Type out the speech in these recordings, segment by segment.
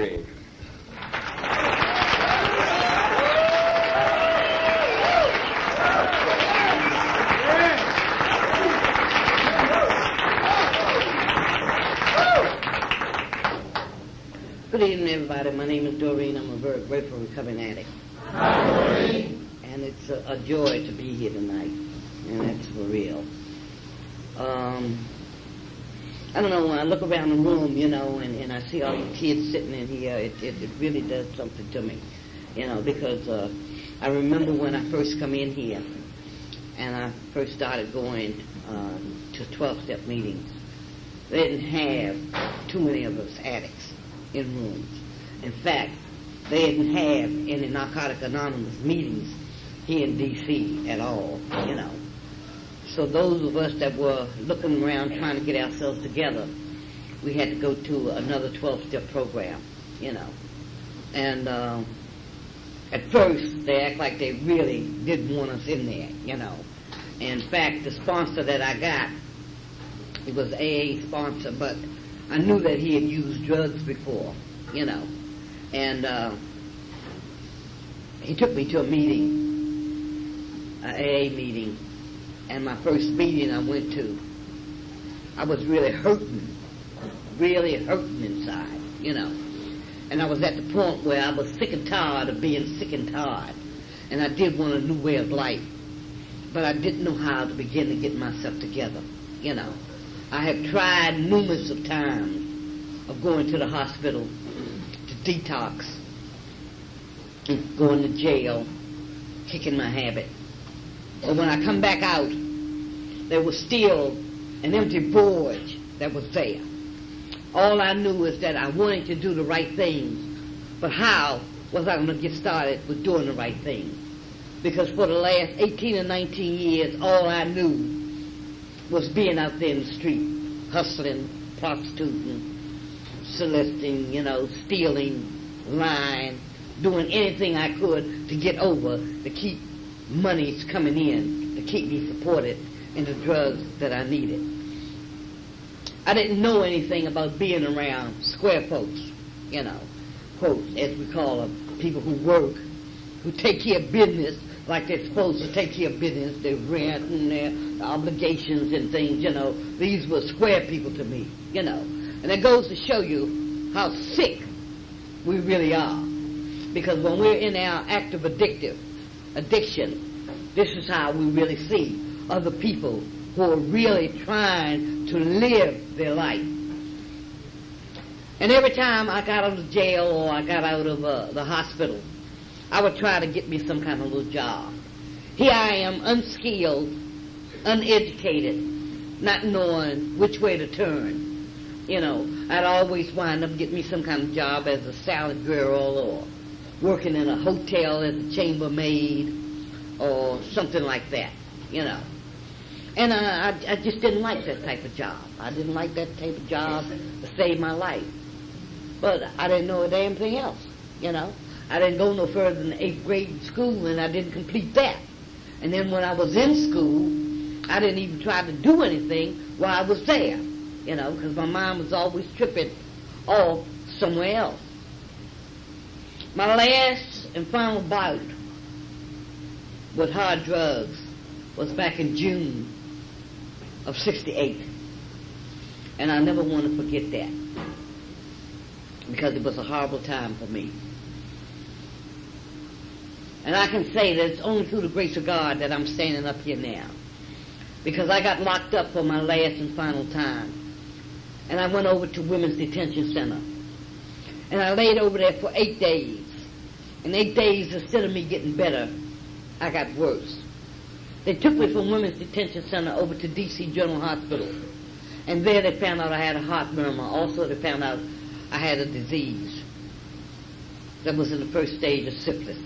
Good evening, everybody. My name is Dorine. I'm a very grateful recovering addict. And it's a, a joy to be here tonight, and that's for real. Um, I don't know, when I look around the room, you know, and I see all the kids sitting in here, it, it, it really does something to me, you know, because uh, I remember when I first come in here, and I first started going uh, to 12-step meetings. They didn't have too many of us addicts in rooms. In fact, they didn't have any Narcotic Anonymous meetings here in D.C. at all, you know. So those of us that were looking around trying to get ourselves together, we had to go to another 12-step program, you know. And um, at first, they act like they really didn't want us in there, you know. In fact, the sponsor that I got, he was AA sponsor, but I knew that he had used drugs before, you know. And uh, he took me to a meeting, a AA meeting, and my first meeting I went to, I was really hurting, really hurting inside, you know. And I was at the point where I was sick and tired of being sick and tired, and I did want a new way of life, but I didn't know how to begin to get myself together, you know. I have tried numerous of times of going to the hospital to detox, going to jail, kicking my habit. But when I come back out, there was still an empty void that was there. All I knew is that I wanted to do the right things, but how was I going to get started with doing the right thing? Because for the last 18 or 19 years, all I knew was being out there in the street, hustling, prostituting, soliciting, you know, stealing, lying, doing anything I could to get over, to keep monies coming in, to keep me supported in the drugs that I needed. I didn't know anything about being around square folks, you know, quotes, as we call them, people who work, who take care of business like they're supposed to take care of business, their rent and their obligations and things, you know. These were square people to me, you know. And it goes to show you how sick we really are. Because when we're in our active addictive addiction, this is how we really see other people who are really trying to live their life. And every time I got out of jail or I got out of uh, the hospital, I would try to get me some kind of little job. Here I am, unskilled, uneducated, not knowing which way to turn. You know, I'd always wind up getting me some kind of job as a salad girl or working in a hotel as a chambermaid or something like that, you know. And uh, I, I just didn't like that type of job. I didn't like that type of job to save my life. But I didn't know a damn thing else, you know. I didn't go no further than eighth grade school, and I didn't complete that. And then when I was in school, I didn't even try to do anything while I was there, you know, because my mom was always tripping off somewhere else. My last and final bout with hard drugs was back in June of 68. And I never want to forget that because it was a horrible time for me. And I can say that it's only through the grace of God that I'm standing up here now. Because I got locked up for my last and final time. And I went over to Women's Detention Center. And I laid over there for eight days. And eight days, instead of me getting better, I got worse. They took me from Women's Detention Center over to D.C. General Hospital. And there they found out I had a heart murmur. Also, they found out I had a disease that was in the first stage of syphilis.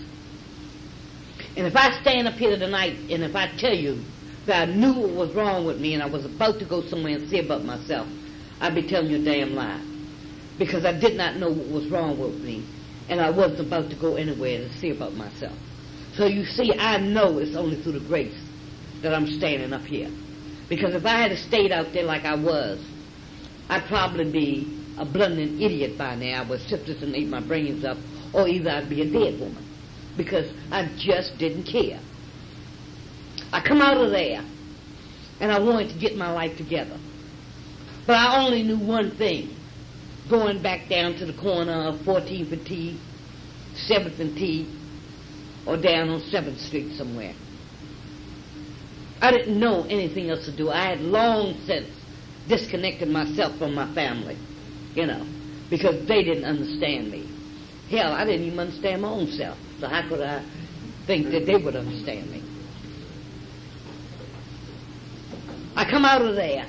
And if I stand up here tonight and if I tell you that I knew what was wrong with me and I was about to go somewhere and see about myself, I'd be telling you a damn lie. Because I did not know what was wrong with me and I wasn't about to go anywhere to see about myself. So you see, I know it's only through the grace that I'm standing up here. Because if I had stayed out there like I was, I'd probably be a blundering idiot by now. I would and eat my brains up, or either I'd be a dead woman because I just didn't care. I come out of there and I wanted to get my life together. But I only knew one thing. Going back down to the corner of 14th and T, 7th and T, or down on 7th Street somewhere. I didn't know anything else to do. I had long since disconnected myself from my family, you know, because they didn't understand me. Hell, I didn't even understand my own self. So how could I think that they would understand me? I come out of there,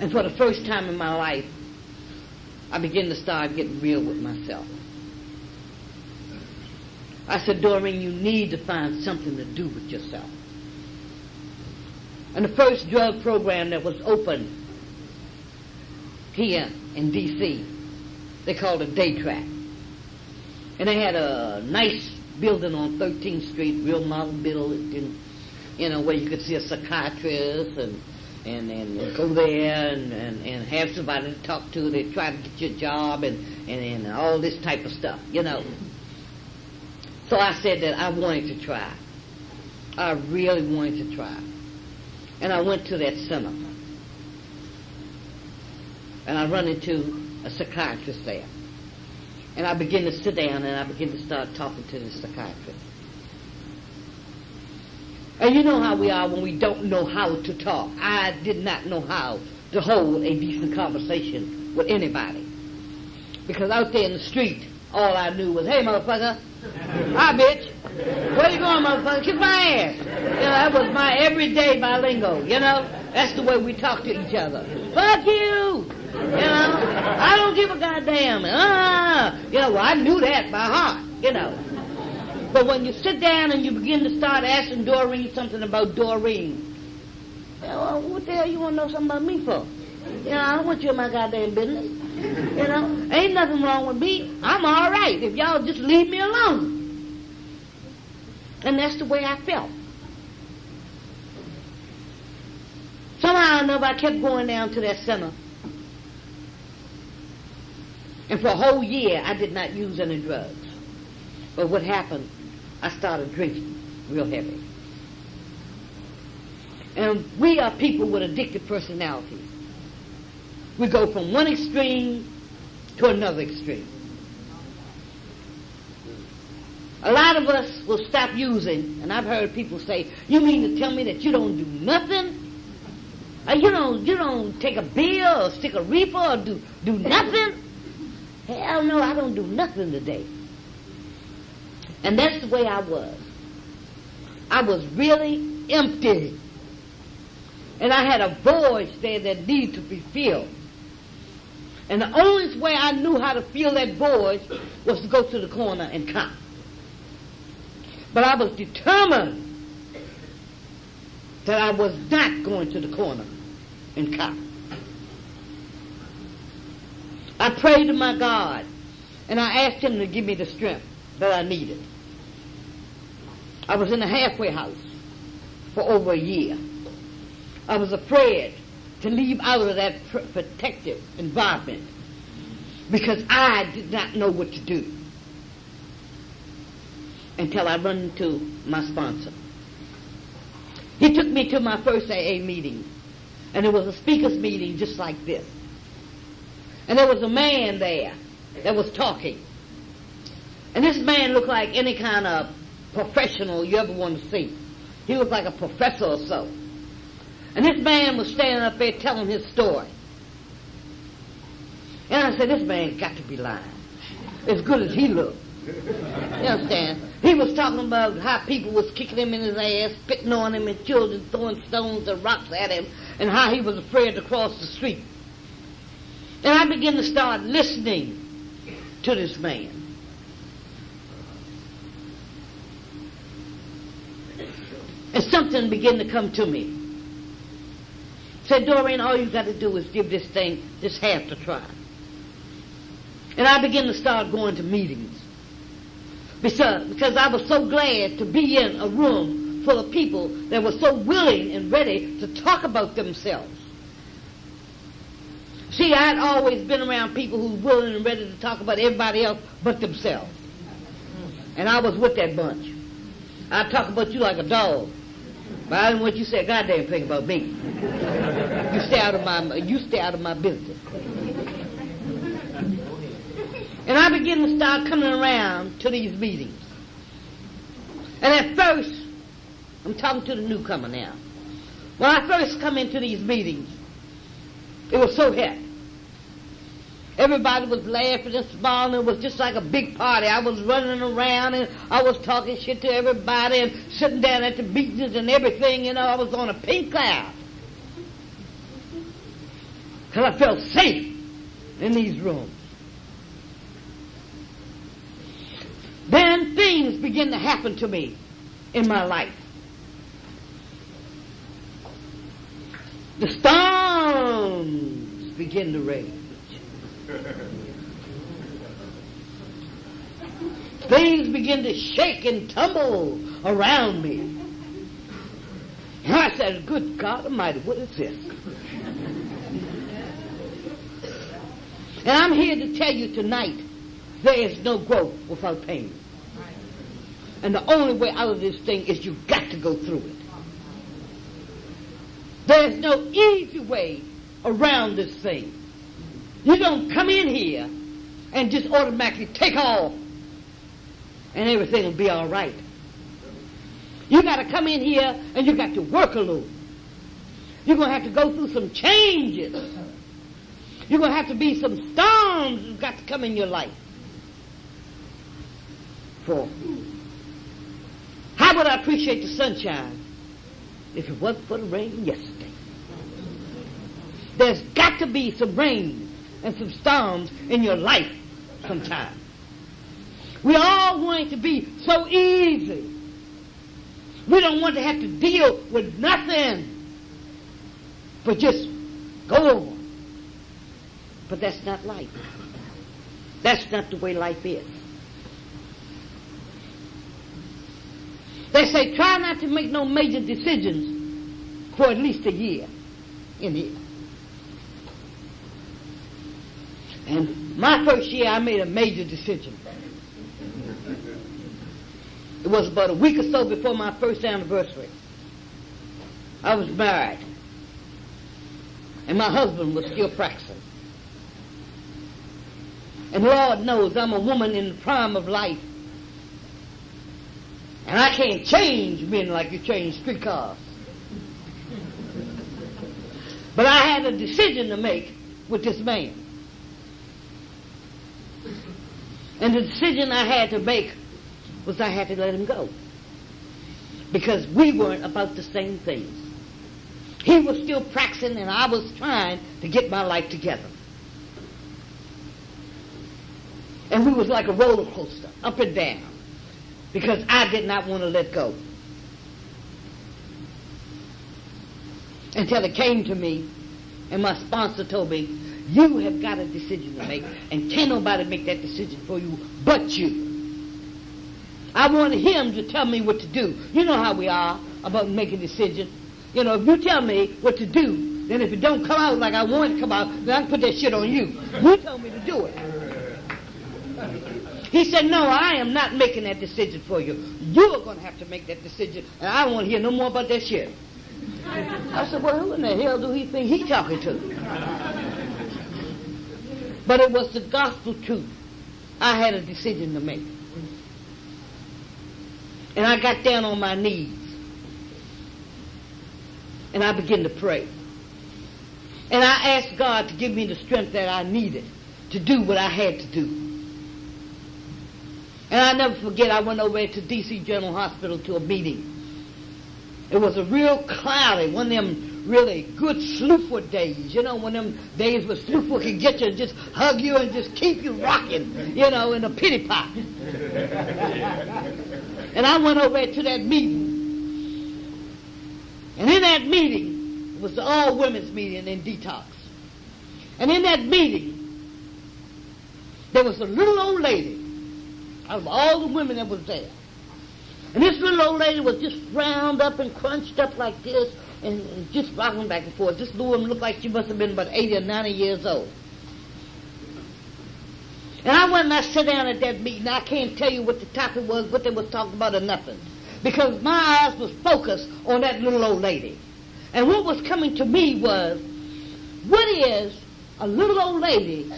and for the first time in my life, I begin to start getting real with myself. I said, Dorine, you need to find something to do with yourself. And the first drug program that was open here in D.C., they called it Day Track. And they had a nice building on 13th Street, real model building, you know, where you could see a psychiatrist and and, and go there and, and, and have somebody to talk to. They try to get you a job and, and, and all this type of stuff, you know. So I said that I wanted to try. I really wanted to try. And I went to that center. And I run into a psychiatrist there. And I begin to sit down and I begin to start talking to the psychiatrist. And you know how we are when we don't know how to talk. I did not know how to hold a decent conversation with anybody. Because out there in the street, all I knew was, hey, motherfucker, hi, bitch. Where you going, motherfucker? Kiss my ass. You know, that was my everyday bilingo, you know? That's the way we talk to each other. Fuck you! You know? I don't give a goddamn. Ah! You know, well, I knew that by heart, you know. But when you sit down and you begin to start asking Dorine something about Dorine, you know, well, what the hell you want to know something about me for? You know, I don't want you in my goddamn business. You know, ain't nothing wrong with me. I'm all right if y'all just leave me alone. And that's the way I felt. Somehow or another, I kept going down to that center. And for a whole year, I did not use any drugs. But what happened, I started drinking real heavy. And we are people with addictive personalities. We go from one extreme to another extreme. A lot of us will stop using, and I've heard people say, "You mean to tell me that you don't do nothing? Uh, you don't you don't take a bill or stick a reefer or do do nothing?" Hell no, I don't do nothing today. And that's the way I was. I was really empty. And I had a void there that needed to be filled. And the only way I knew how to fill that void was to go to the corner and cop. But I was determined that I was not going to the corner and cop. I prayed to my God and I asked him to give me the strength that I needed. I was in a halfway house for over a year. I was afraid to leave out of that pr- protective environment because I did not know what to do until I run into my sponsor. He took me to my first AA meeting, and it was a speakers meeting just like this. And there was a man there that was talking. And this man looked like any kind of professional you ever want to see. He looked like a professor or so. And this man was standing up there telling his story. And I said, this man got to be lying. As good as he looked. You understand? He was talking about how people was kicking him in his ass, spitting on him, and children throwing stones and rocks at him, and how he was afraid to cross the street. And I began to start listening to this man. And something began to come to me. Said, Dorine, all you got to do is give this thing just half a try. And I began to start going to meetings. Because, I was so glad to be in a room full of people that were so willing and ready to talk about themselves. See, I'd always been around people who were willing and ready to talk about everybody else but themselves. And I was with that bunch. I'd talk about you like a dog. But I didn't want you to say a goddamn thing about me. You stay out of my you stay out of my business. And I began to start coming around to these meetings. And at first, I'm talking to the newcomer now. When I first come into these meetings, it was so happy. Everybody was laughing and smiling. It was just like a big party. I was running around and I was talking shit to everybody and sitting down at the meetings and everything. You know, I was on a pink cloud. Because I felt safe in these rooms. Then things begin to happen to me in my life. The storms begin to rage. Things begin to shake and tumble around me. And I said, Good God Almighty, what is this? and I'm here to tell you tonight there is no growth without pain. And the only way out of this thing is you've got to go through it. There's no easy way around this thing. You don't come in here and just automatically take off and everything will be all right. You got to come in here and you got to work a little. You're going to have to go through some changes. You're going to have to be some storms that got to come in your life. For how would I appreciate the sunshine if it wasn't for the rain yesterday? There's got to be some rain and some storms in your life sometime. We all want it to be so easy. We don't want to have to deal with nothing, but just go on. But that's not life. That's not the way life is. They say try not to make no major decisions for at least a year in here. And my first year, I made a major decision. It was about a week or so before my first anniversary. I was married. And my husband was still practicing. And Lord knows I'm a woman in the prime of life. And I can't change men like you change streetcars. But I had a decision to make with this man. And the decision I had to make was I had to let him go. Because we weren't about the same things. He was still practicing and I was trying to get my life together. And we was like a roller coaster, up and down. Because I did not want to let go. Until it came to me and my sponsor told me, you have got a decision to make, and can't nobody make that decision for you but you. I wanted him to tell me what to do. You know how we are about making decisions. You know, if you tell me what to do, then if it don't come out like I want it to come out, then I can put that shit on you. You told me to do it. He said, no, I am not making that decision for you. You are going to have to make that decision, and I to hear no more about that shit. I said, well, who in the hell do he think he's talking to? But it was the gospel truth. I had a decision to make. And I got down on my knees. And I began to pray. And I asked God to give me the strength that I needed to do what I had to do. And I never forget, I went over to D.C. General Hospital to a meeting. It was a real cloudy, one of them really good Slewfoot days. You know, when them days where Slewfoot could get you and just hug you and just keep you rocking, you know, in a pity pot. and I went over to that meeting. And in that meeting, it was the all women's meeting in detox. And in that meeting, there was a little old lady out of all the women that was there. And this little old lady was just round up and crunched up like this, and, and just rocking back and forth. This little woman looked like she must have been about 80 or 90 years old. And I went and I sat down at that meeting. I can't tell you what the topic was, what they was talking about, or nothing. Because my eyes was focused on that little old lady. And what was coming to me was, what is a little old lady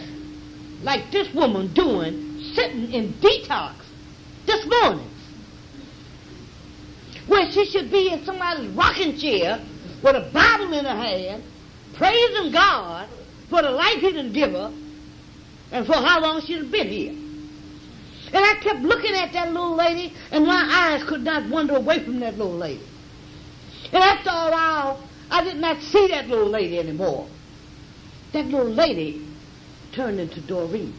like this woman doing sitting in detox this morning? Where she should be in somebody's rocking chair with a Bible in her hand, praising God for the life he didn't give her and for how long she'd been here. And I kept looking at that little lady, and my eyes could not wander away from that little lady. And after a while, I did not see that little lady anymore. That little lady turned into Dorine.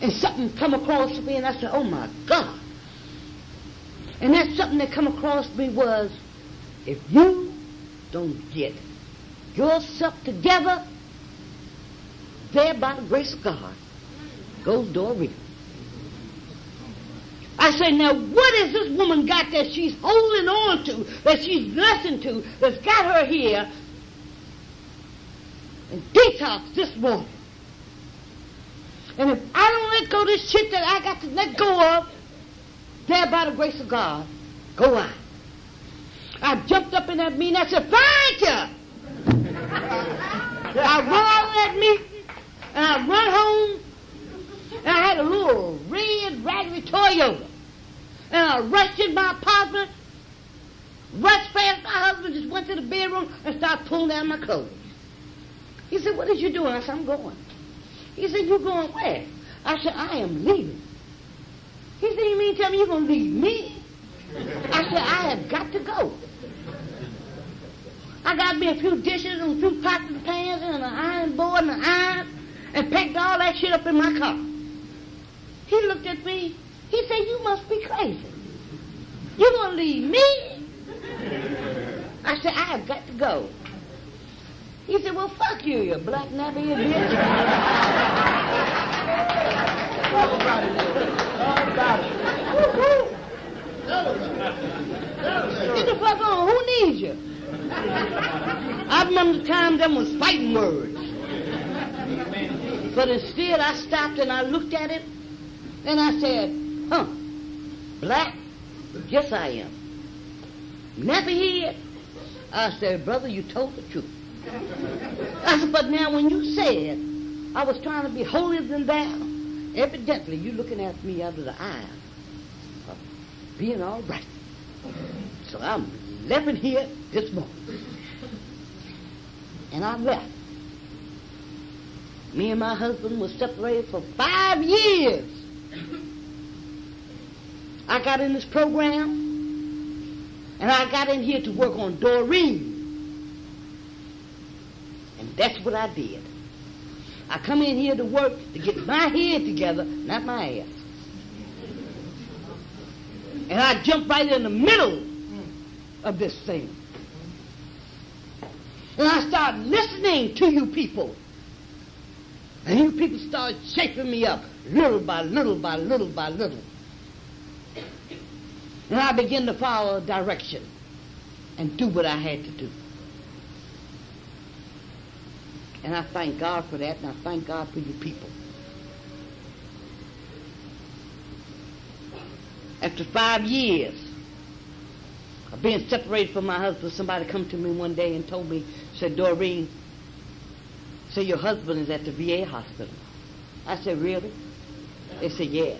And something come across to me, and I said, oh my God. And that something that come across to me was, if you don't get yourself together, there by the grace of God goes Dorine. I say, now what has this woman got that she's holding on to, that she's listening to, that's got her here and detox this morning? And if I don't let go of this shit that I got to let go of, there by the grace of God, go on. I jumped up in that meeting. I said, thank you. I run out of that meeting, and I run home, and I had a little red raggedy Toyota. And I rushed in my apartment, rushed past my husband, just went to the bedroom and started pulling down my clothes. He said, what is you doing? I said, I'm going. He said, you going where? I said, I am leaving. He said, you mean tell me you're going to leave me? I said, I have got to go. I got me a few dishes and a few pots and pans and an iron board and an iron and packed all that shit up in my car. He looked at me. He said, you must be crazy. You going to leave me? I said, I have got to go. He said, well, fuck you, you black nappy bitch. Talk about it. Talk about it. Get the fuck on. Who needs you? I remember the time them was fighting words. But instead, I stopped and I looked at it and I said, huh, black? Yes, I am. Never hear I said, brother, you told the truth. I said, but now when you said I was trying to be holier than thou, evidently you're looking at me out of the eye of being all right. So I'm living here this morning. And I left. Me and my husband were separated for five years. I got in this program, and I got in here to work on Dorine. And that's what I did. I come in here to work to get my head together, not my ass. And I jump right in the middle of this thing. And I start listening to you people. And you people start shaping me up little by little by little by little. And I begin to follow direction and do what I had to do. And I thank God for that, and I thank God for you people. After five years of being separated from my husband, somebody come to me one day and told me, said, Dorine, say your husband is at the VA hospital. I said, really? They said, yeah.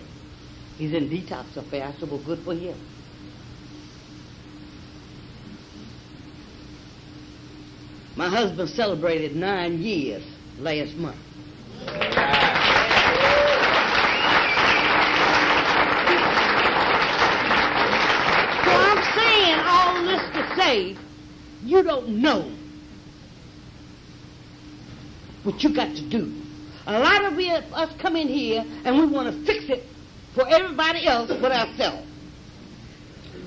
He's in detox there. I said, well, good for him. My husband celebrated nine years last month. So I'm saying all this to say you don't know what you got to do. A lot of we, us come in here and we want to fix it for everybody else but ourselves.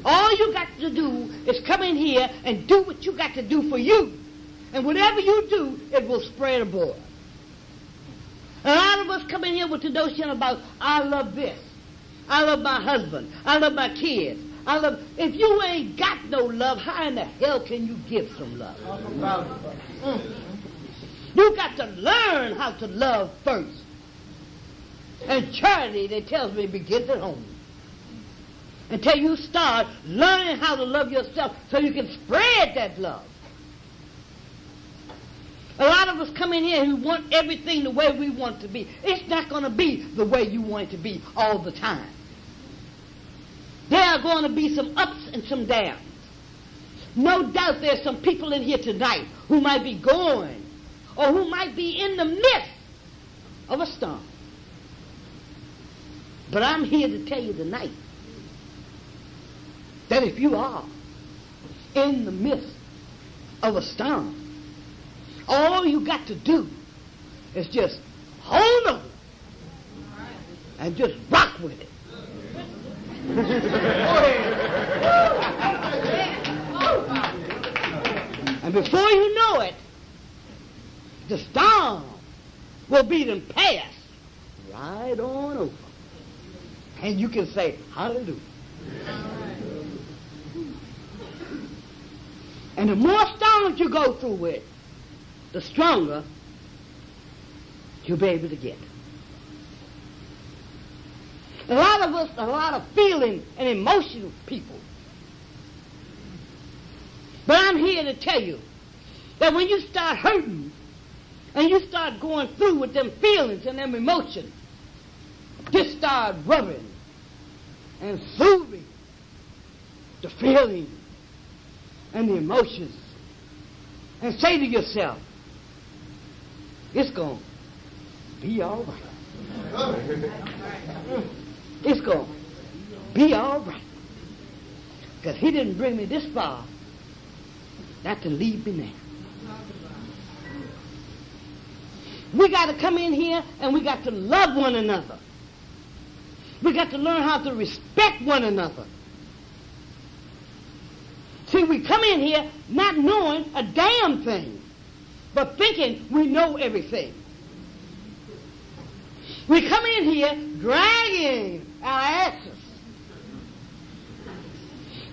All you got to do is come in here and do what you got to do for you. And whatever you do, it will spread abroad. A lot of us come in here with the notion about, I love this. I love my husband. I love my kids. I love. If you ain't got no love, how in the hell can you give some love? Mm. You got to learn how to love first. And charity, they tells me, begins at home. Until you start learning how to love yourself so you can spread that love. A lot of us come in here who want everything the way we want it to be. It's not going to be the way you want it to be all the time. There are going to be some ups and some downs. No doubt there's some people in here tonight who might be going or who might be in the midst of a storm. But I'm here to tell you tonight that if you are in the midst of a storm, all you got to do is just hold on and just rock with it. and before you know it, the storm will be them past right on over. And you can say, Hallelujah. And the more storms you go through with, the stronger you'll be able to get. A lot of us, are a lot of feeling and emotional people. But I'm here to tell you that when you start hurting and you start going through with them feelings and them emotions, just start rubbing and soothing the feelings and the emotions and say to yourself, it's going to be all right. It's going to be all right. Because he didn't bring me this far not to leave me now. We got to come in here and we got to love one another. We got to learn how to respect one another. See, we come in here not knowing a damn thing but thinking we know everything. We come in here dragging our asses.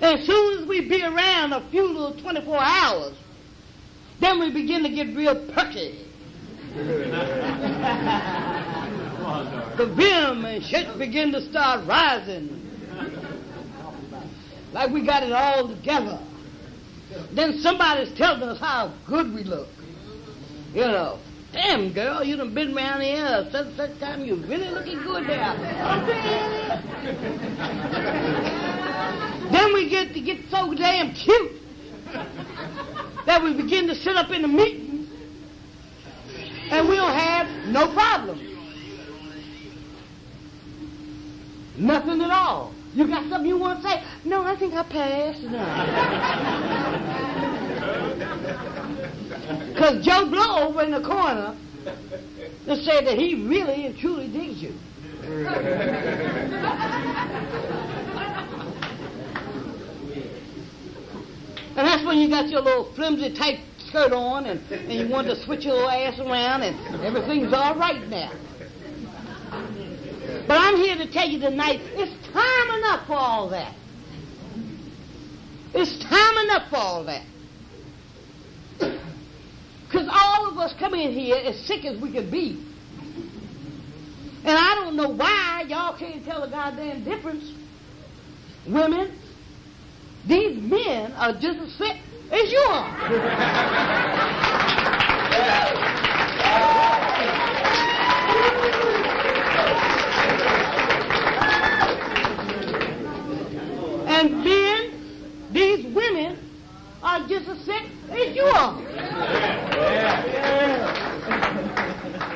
As soon as we be around a few little 24 hours, then we begin to get real perky. the vim and shit begin to start rising. Like we got it all together. Then somebody's telling us how good we look. You know, damn girl, you done been around here such such time. You really looking good there. then we get to get so damn cute that we begin to sit up in the meetings and we don't have no problem. Nothing at all. You got something you want to say? No, I think I passed. Because Joe Blow over in the corner just said that he really and truly digs you. and that's when you got your little flimsy tight skirt on and, and you want to switch your little ass around and everything's all right now. But I'm here to tell you tonight, it's time enough for all that. It's time enough for all that. Because all of us come in here as sick as we can be. And I don't know why y'all can't tell a goddamn difference. Women, these men are just as sick as you are. And men, these women are just as sick as you are.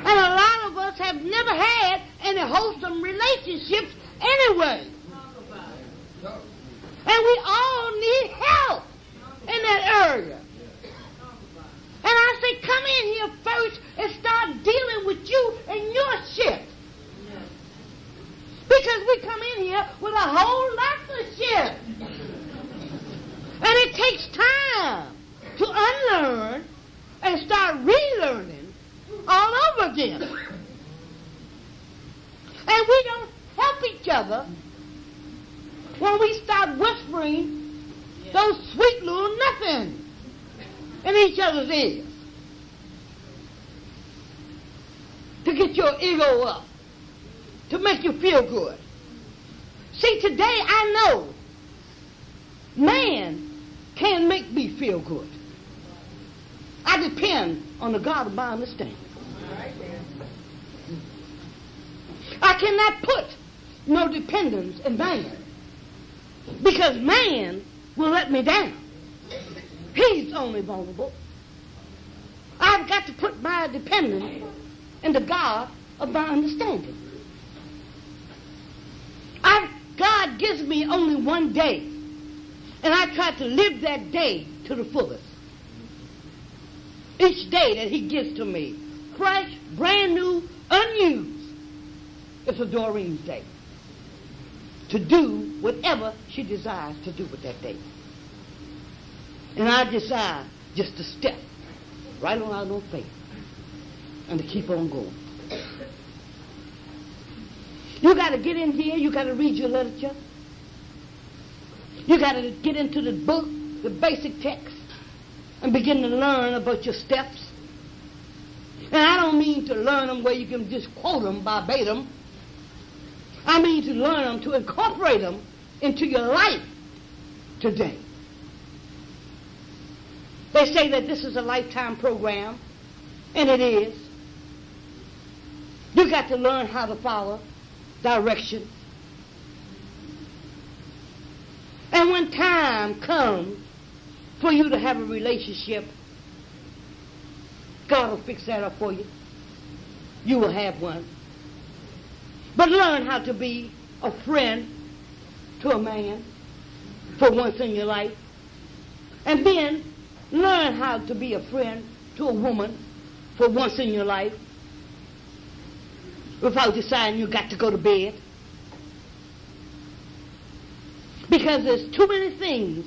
And a lot of us have never had any wholesome relationships anyway. And we all need help in that area. And I say, come in here first and start dealing with you and your shit. Because we come in here with a whole lot of shit. And it takes time to unlearn and start relearning all over again. And we don't help each other when we start whispering those sweet little nothings in each other's ears to get your ego up, to make you feel good. See, today I know man can make me feel good. I depend on the God of my understanding. I cannot put no dependence in man because man will let me down. He's only vulnerable. I've got to put my dependence in the God of my understanding. I've, God gives me only one day, and I try to live that day to the fullest. Each day that He gives to me, fresh, brand new, unused, it's a Dorine's day to do whatever she desires to do with that day. And I decide just to step right on out on faith and to keep on going. You got to get in here. You got to read your literature. You got to get into the book, the basic text, and begin to learn about your steps. And I don't mean to learn them where you can just quote them verbatim. I mean to learn them, to incorporate them into your life today. They say that this is a lifetime program, and it is. You got to learn how to follow direction. And when time comes for you to have a relationship, God will fix that up for you. You will have one. But learn how to be a friend to a man for once in your life. And then learn how to be a friend to a woman for once in your life without deciding you got to go to bed. Because there's too many things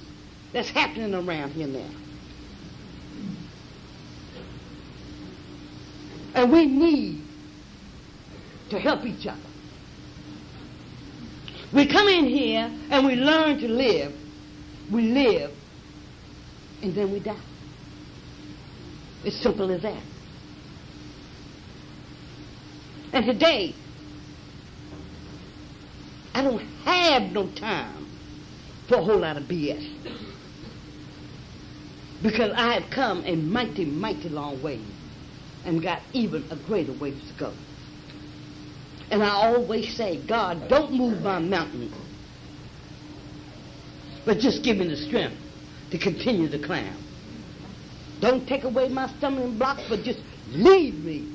that's happening around here now. And we need to help each other. We come in here and we learn to live. We live and then we die. It's simple as that. And today, I don't have no time for a whole lot of BS. Because I have come a mighty, mighty long way and got even a greater ways to go. And I always say, God, don't move my mountain, but just give me the strength to continue to climb. Don't take away my stumbling blocks, but just lead me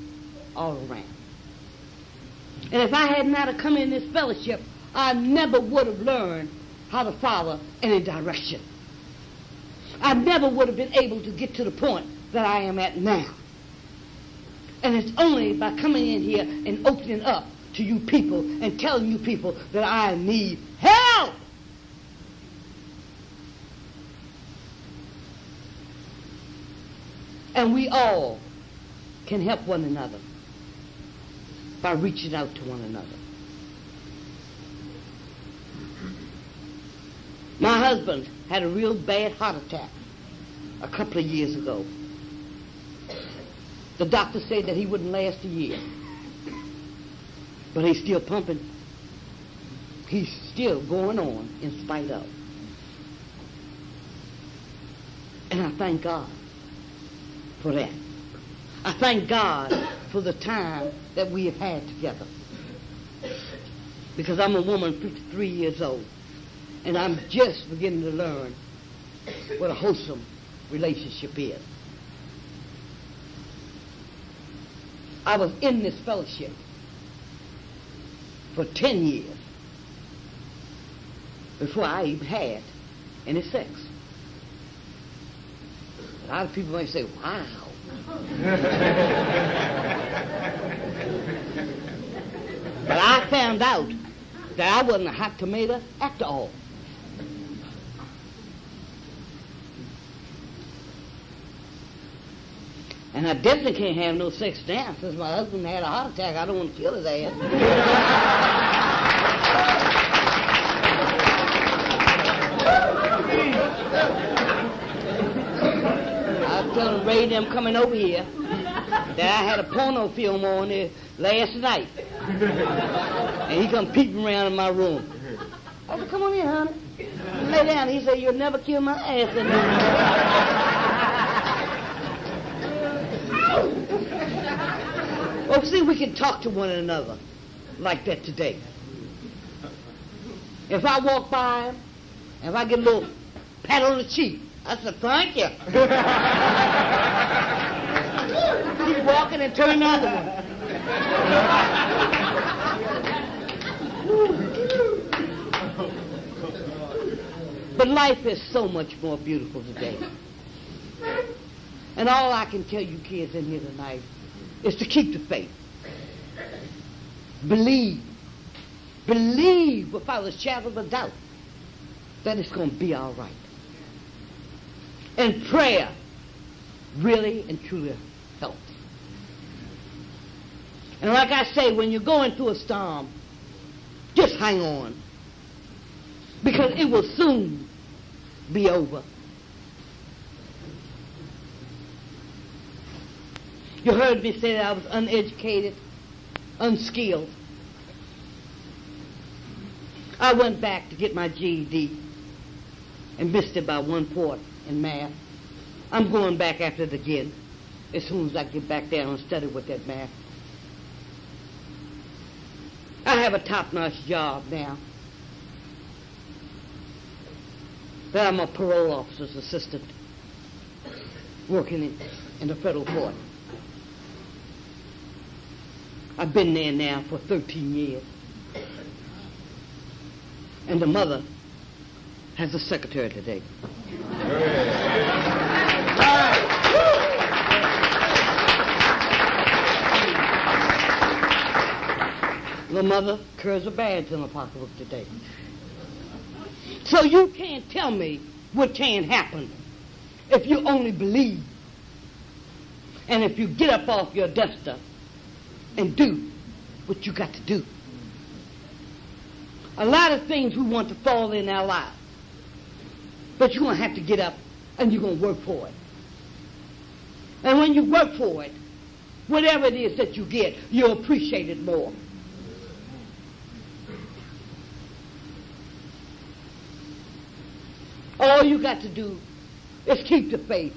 all around. And if I had not come in this fellowship, I never would have learned how to follow any direction. I never would have been able to get to the point that I am at now. And it's only by coming in here and opening up to you people and telling you people that I need help. And we all can help one another by reaching out to one another. My husband had a real bad heart attack a couple of years ago. The doctor said that he wouldn't last a year. But he's still pumping. He's still going on in spite of. And I thank God for that. I thank God for the time that we have had together. Because I'm a woman 53 years old. And I'm just beginning to learn what a wholesome relationship is. I was in this fellowship for 10 years before I even had any sex. A lot of people may say, wow. but I found out that I wasn't a hot tomato after all. And I definitely can't have no sex dance since my husband had a heart attack. I don't want to kill his ass. I tell Ray them coming over here that I had a porno film on there last night. And he come peeping around in my room. I said, come on in, honey. Lay down. He said, you'll never kill my ass in there. Well, see, we can talk to one another like that today. If I walk by him, if I get a little pat on the cheek, I said, thank you. Keep walking and turn the other one. but life is so much more beautiful today. And all I can tell you kids in here tonight is to keep the faith. Believe. Believe without a shadow of a doubt that it's going to be all right. And prayer really and truly helps. And like I say, when you're going through a storm, just hang on. Because it will soon be over. You heard me say that I was uneducated, unskilled. I went back to get my GED and missed it by one point in math. I'm going back after it again as soon as I get back there and study with that math. I have a top-notch job now. But I'm a parole officer's assistant working in, in the federal court. I've been there now for 13 years. And the mother has a secretary today. The mother carries a badge in the pocketbook today. So you can't tell me what can't happen if you only believe. And if you get up off your duster and do what you got to do. A lot of things we want to fall in our lives. But you're going to have to get up and you're going to work for it. And when you work for it, whatever it is that you get, you'll appreciate it more. All you got to do is keep the faith.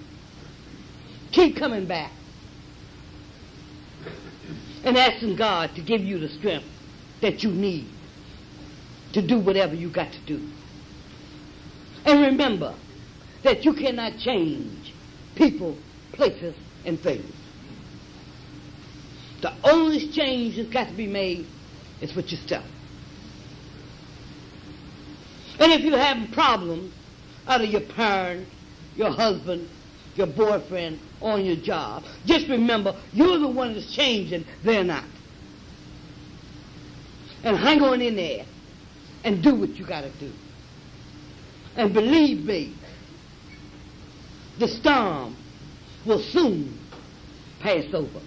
Keep coming back. And asking God to give you the strength that you need to do whatever you got to do. And remember that you cannot change people, places, and things. The only change that's got to be made is with yourself. And if you're having problems out of your parents, your husband, your boyfriend, on your job, just remember you're the one that's changing, they're not. And hang on in there and do what you got to do. And believe me, the storm will soon pass over.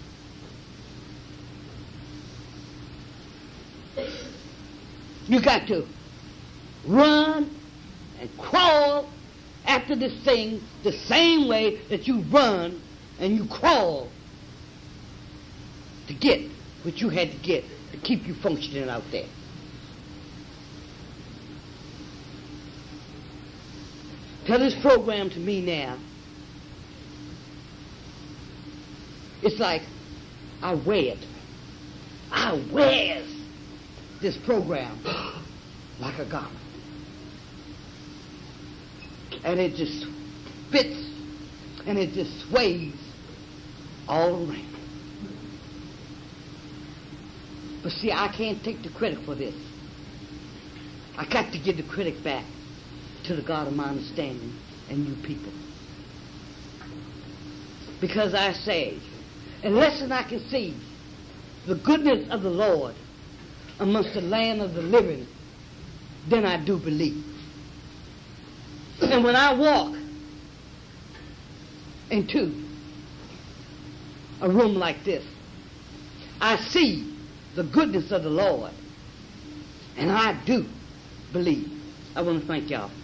You got to run and crawl after this thing the same way that you run and you crawl to get what you had to get to keep you functioning out there. Tell this program to me now. It's like I wear it. I wears this program like a garment. And it just fits and it just sways all around. But see, I can't take the credit for this. I got to give the credit back to the God of my understanding and you people. Because I say, unless I can see the goodness of the Lord amongst the land of the living, then I do believe. And when I walk into a room like this, I see the goodness of the Lord, and I do believe. I want to thank y'all.